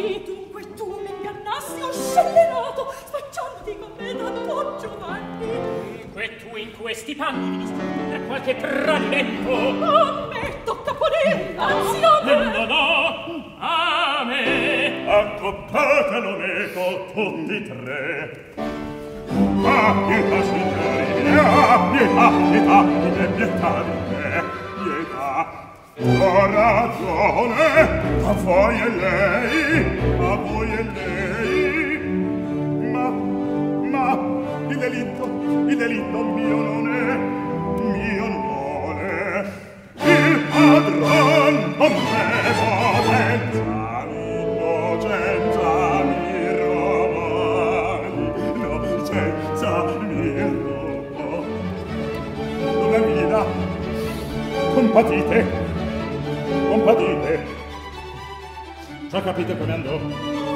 sì, dunque tu mi ingannassi, o scellerato, spacciandoti con me da Don Giovanni. Dunque tu in questi panni mi distrutti per qualche tradimento. Ammetto, caponella, anzione! No, no, no, a me! Accoppate non con tutti tre. Ah, pietà, signori, ah, pietà, pietà, pietà, pietà, pietà. La ragione a voi e lei, a voi e lei. Ma, ma, il delitto, il delitto mio non è, mio non è. Il padron omnevo vent'anni, no cent'anni romani, no cent'anni romani. Una vita compatite, Già capite come andò?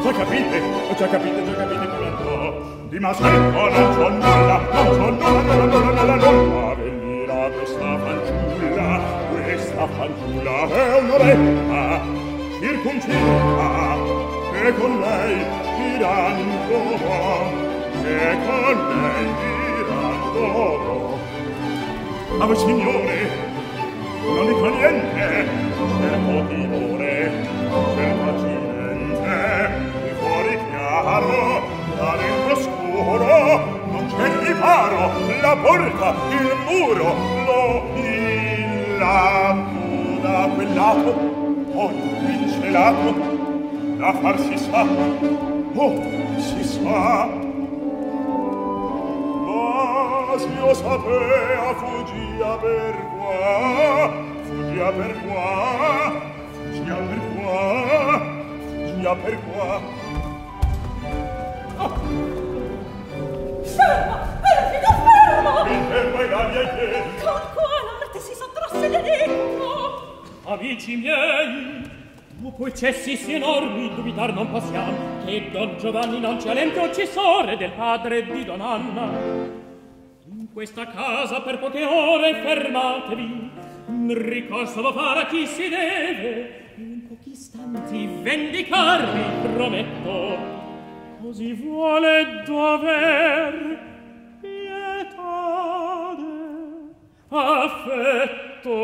Già capite? Già capite, già capite come andò? Di Masacco non c'ho nulla, non c'ho nulla, nulla, nulla, nulla, nulla. Venirà questa fanciulla, questa fanciulla è un'oretta circuncisa e con lei girando e con lei girando. Ma voi signore, non dico niente, cerco di lato, poi vince ladro, da far si sa, oh, si sa. Ma s'io sapea fuggia per qua, fuggia per qua, fuggia per qua, fuggia per qua. Oh. Fermo! Ferma! Fermo! Mi fermo e la mia idea! Con qua la morte si sottrasse l'elenco! Amici miei, dopo eccessi enormi dubitar non possiamo che Don Giovanni non c'è l'encrocisore del padre di Don Anna. In questa casa per poche ore fermatevi, ricorso lo farà chi si deve, in pochi istanti vendicarvi prometto, così vuole dover pietade affetto.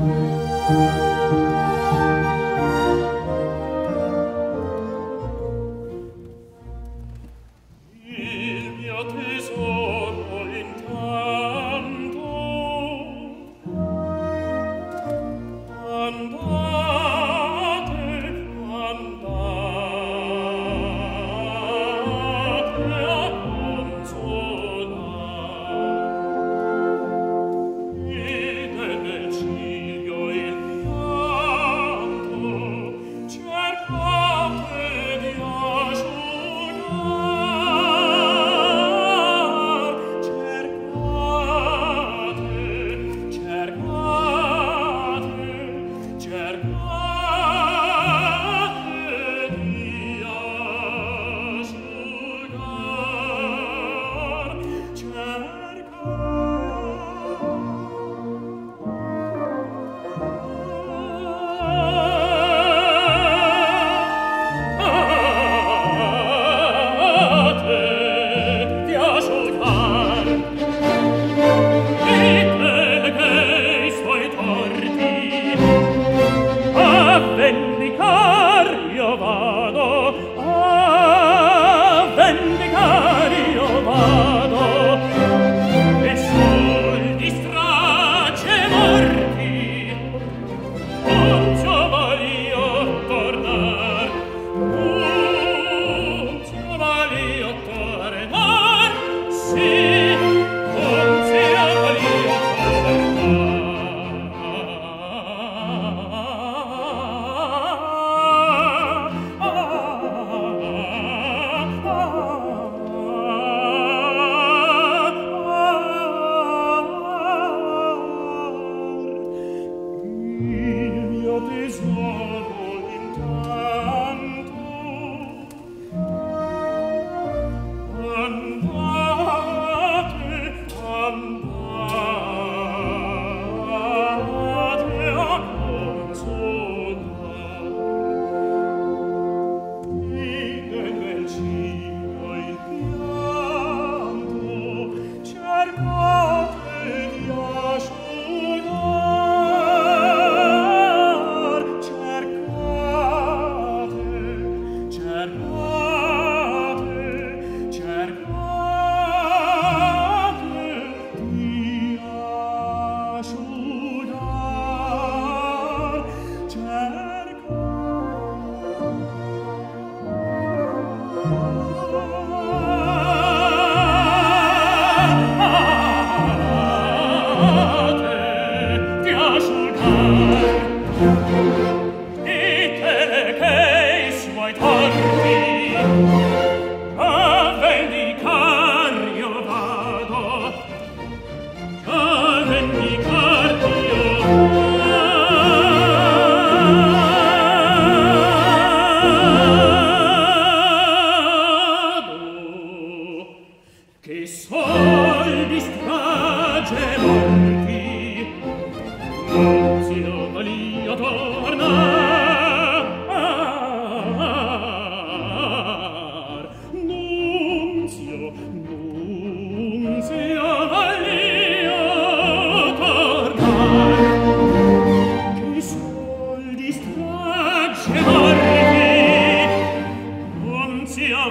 Música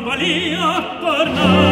Maria torna